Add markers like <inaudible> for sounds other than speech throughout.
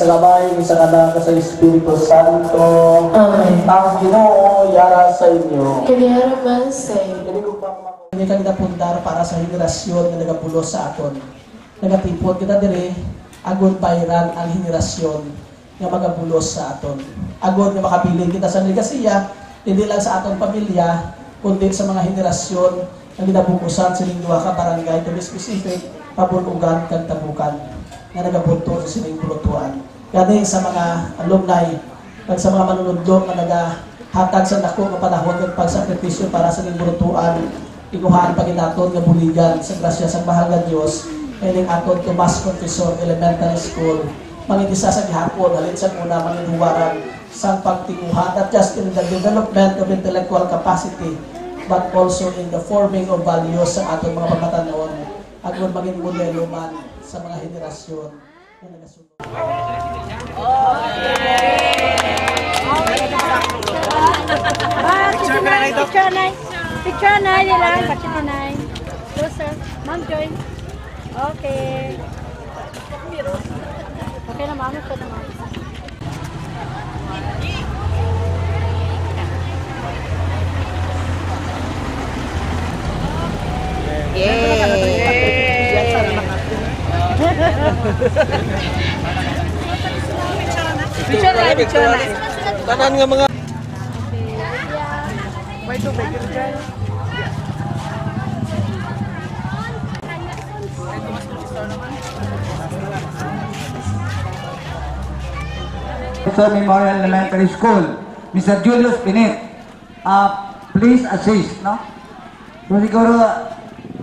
Sa ngalan sa sa kanak sa Espiritu Santo, Amen. ang Ginoo yara sa inyo. Kaya naman say, Kini ko pa Hindi ka nagapundar para sa henerasyon na nagapulos sa aton. Nagatipon kita dire, agod bayran ang henerasyon nga magapulos sa aton. Agod nga makabilin kita sa negasiya, hindi lang sa aton pamilya, kundi sa mga henerasyon na ginabukusan sa lingwa ka barangay to be specific, pabulugan kag tabukan nga nagabunto sa sining pulutuan. Gani sa mga alumni, kag sa mga manunodlong nga nagahatag sa dako nga panahon ng pagsakripisyo para sa ning pulutuan, ikuhaan pa ginaton nga buligan sa grasya sa bahaga Dios ining aton Tomas Confessor Elementary School mangitisa sa gihapon halin sa una manginuwaran sa pagtinguhan not just in the development of intellectual capacity but also in the forming of values sa atong mga pamatanon at kung maging modelo man sa mga henerasyon na nagasunod. Picture na Picture na. Picture na nila. Picture na. Closer. Ma'am Joy. Okay. Okay na ma'am. Ito na ma'am. Picture na. Picture na. Tanan nga mga Professor Memorial Elementary School, Mr. Julius Pinit. Uh, please assist, no? So siguro,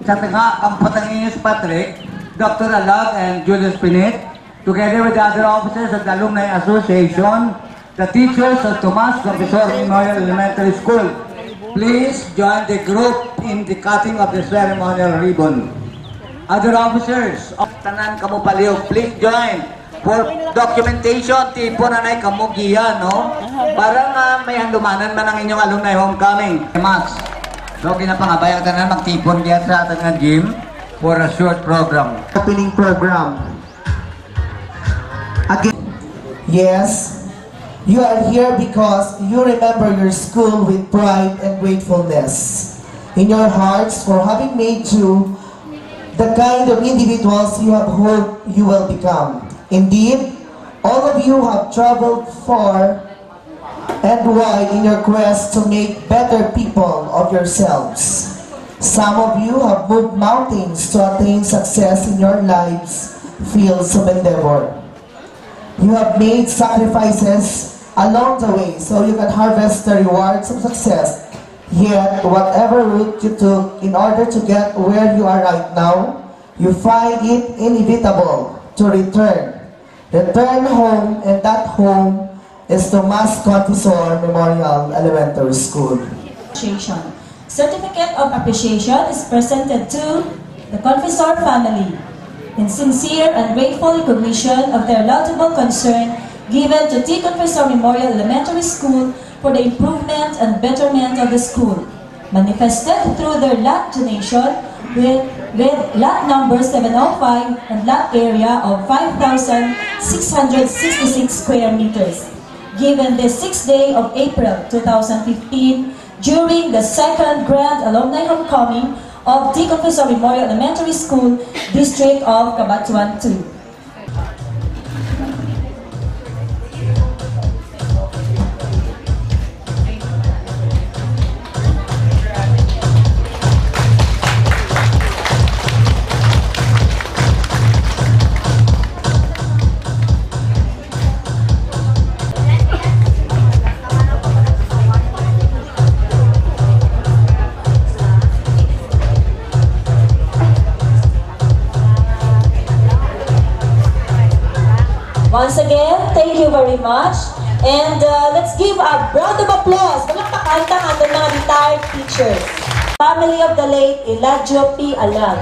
sa tanga, kampatang Inyos Patrick, Dr. Alag and Julius Pinit, together with the other officers of the Alumni Association, the teachers of Tomas Professor Memorial Elementary School, please join the group in the cutting of the ceremonial ribbon. Other officers, of tanan kamo paliw, please join for documentation, tipo na na'y kamugiya, no? Para nga may handumanan man ang inyong alumni homecoming. Max, so ginapangabayang tanan magtipon diya sa ating gym for a short program. opening program. Again, yes, you are here because you remember your school with pride and gratefulness in your hearts for having made you the kind of individuals you have hoped you will become. Indeed, all of you have traveled far and wide in your quest to make better people of yourselves. Some of you have moved mountains to attain success in your lives, fields of endeavor. You have made sacrifices along the way so you can harvest the rewards of success. Yet, whatever route you took in order to get where you are right now, you find it inevitable to return. Return home, and that home is Tomas Confessor Memorial Elementary School. Certificate of appreciation is presented to the Confessor family in sincere and grateful recognition of their laudable concern given to T. Confessor Memorial Elementary School for the improvement and betterment of the school, manifested through their lot donation with, with lot number 705 and lot area of 5,666 square meters. given the 6th day of April 2015 during the second Grand Alumni Homecoming of T. Confessor Memorial Elementary School, District of Cabatuan 2. Once again, thank you very much. And uh, let's give a round of applause. Palakpakan ang ating mga retired teachers. Family of the late Eladio P. Alag.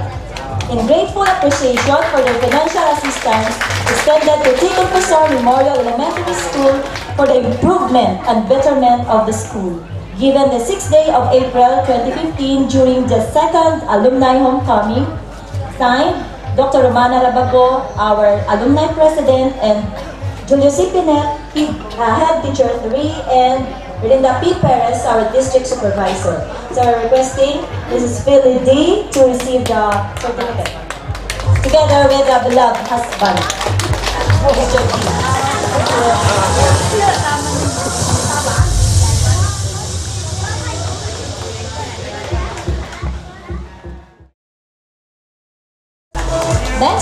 In grateful appreciation for their financial assistance extended to T. Professor Memorial Elementary School for the improvement and betterment of the school. Given the 6th day of April 2015 during the second alumni homecoming, Signed, Dr. Romana Rabago, our alumni president, and Julio C. Pinet, uh, head teacher 3, and Belinda P. Perez, our district supervisor. So we're requesting Mrs. Philly D. to receive the certificate. Together with the beloved husband.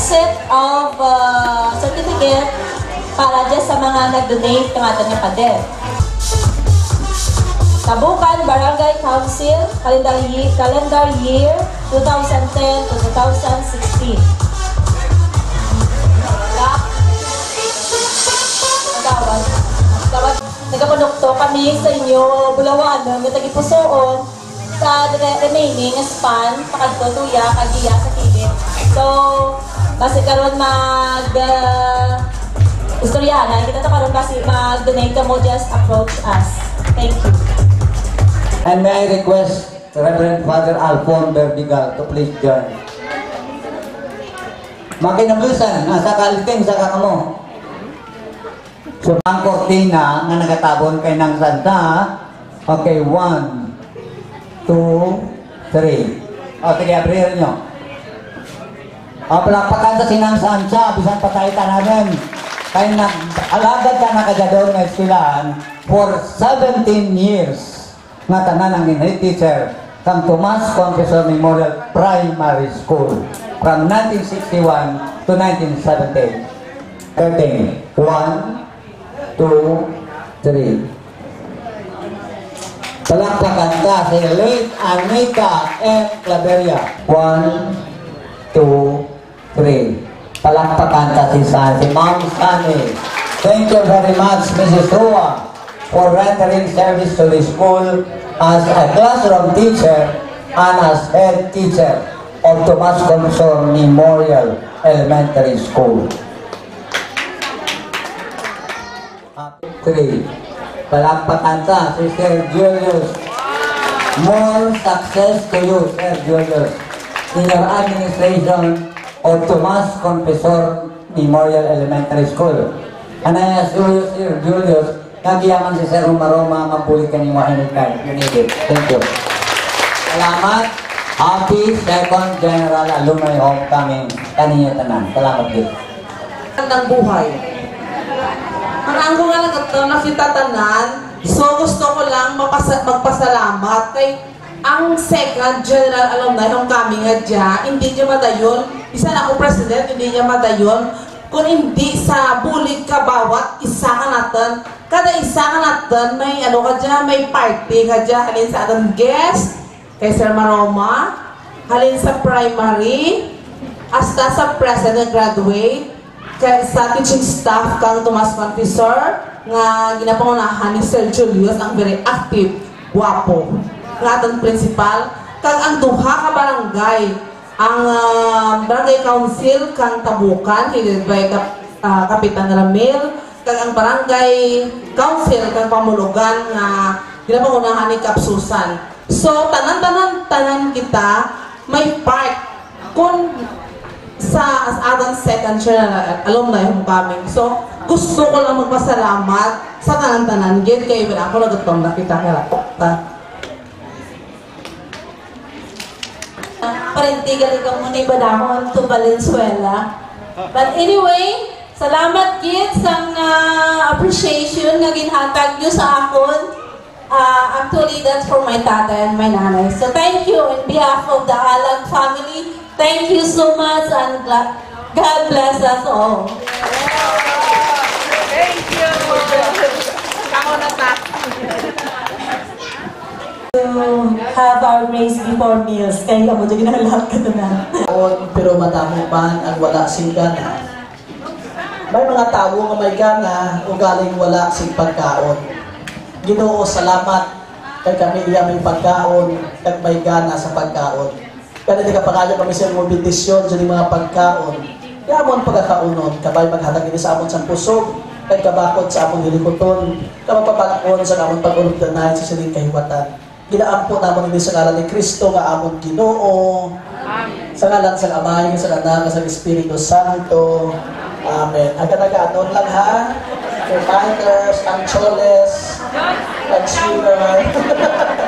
Set of uh, certificate para dyan sa mga nag-donate ng ating pader. Tabukan Barangay Council, calendar year, calendar year 2010 to 2016. Kap, Tawad. Tawad. Nagkakonokto kami sa inyo, Bulawan, tagipusoon sa re- remaining span, pakadto tuya, kagiya sa kilid. So, basi karon mag uh, istoryana, kita to karon basi mag-donate mo, just approach us. Thank you. And may I request Reverend Father Alphon Berdigal to please join. Makinablusan, nasa kaliting sa kakamo. So, ang kortina nga nagatabon kay ng Santa. Okay, one, two, three. O, sige, abrihan nyo. O, palakpakan sa sinang Santa, bisan patay ka namin. Kaya nag-alagad ka na kajadon na eskwelahan for 17 years nga tanan ang head teacher kang Tomas Confessor Memorial Primary School from 1961 to 1970. 13. 1, 2, 3. Palakpakan ka si late Anita M. Claveria. 1, 2, 3. Palakpakan ka si si Ma'am Sunny. Thank you very much, Mrs. Rua, for rendering service to the school as a classroom teacher and as head teacher of Tomas Confessor Memorial Elementary School. Three. Palakpakan ka si Sir Julius. More success to you, Sir Julius, in your administration of Tomas Confessor Memorial Elementary School. And I ask you, Sir Julius, nagyaman si Sir Romaroma, mabulit ka ni Mahinikan. You need it. Thank you. Salamat. Happy second General Alumni Homecoming kaninyo tanan. Salamat din. ng buhay. Parang ko nga lang ito, tanan, so gusto ko lang mapasa, magpasalamat kay ang second general alumni ng kami nga dyan, hindi niya madayon, isa na ako president, hindi niya madayon, kung hindi sa bulig ka bawat isa ka natin, kada isa ka natin, may ano ka dyan, may party ka dyan, halin sa atong guest, kay Sir Maroma, halin sa primary, hasta sa president graduate, kay sa teaching staff kang Tomas Confessor nga ginapangunahan ni Sir Julius ang very active, guwapo. Nga atong principal, kag ang duha ka barangay, ang ah, barangay council kang Tabukan, headed by Kap, ah, Kapitan Ramil, kag ang barangay council kang Pamulugan nga ginapangunahan ni Kap Susan. So, tanan-tanan tanan kita may part kung sa as atong second general alumni homecoming. So, gusto ko lang magpasalamat sa tanan-tanan gid kay wala ako nagutong nakita ka ta Parenti galing kang muni ba dahon to Valenzuela. But anyway, salamat gid sa uh, appreciation nga ginhatag nyo sa akon. Uh, actually, that's for my tata and my nanay. So thank you on behalf of the Alag family. Thank you so much and God bless us all. To have our grace before meals. Kaya amo dyan lahat ka na. Pero madamo man ang wala sing gana. May mga tao nga may gana o galing wala sing pagkaon. Ginoo, salamat kay kami iya may pagkaon kag may gana sa pagkaon. Kaya di ka pangayo kami sa mga bendisyon sa mga pagkaon. Yamon pagkakaunon, kabay maghatag ini sa amon sa pusog, kay kabakot sa amon hilikoton, kamapapalakon sa amon pag-ulugdanay sa sining kahiwatan. Ginaampo namon ini sa ngalan ni Kristo nga amon Ginoo. Sa ngalan sa Amay, sa Anak, sa Espiritu Santo. Amen. Agad-agad, noon lang ha. Reminders, ancholes, consumer. <laughs>